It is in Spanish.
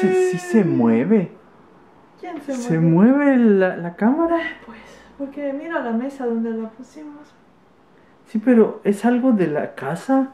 se, sí se mueve. ¿Quién se, Se mueve? mueve la, la cámara. Pues, porque mira la mesa donde la pusimos. Sí, pero es algo de la casa.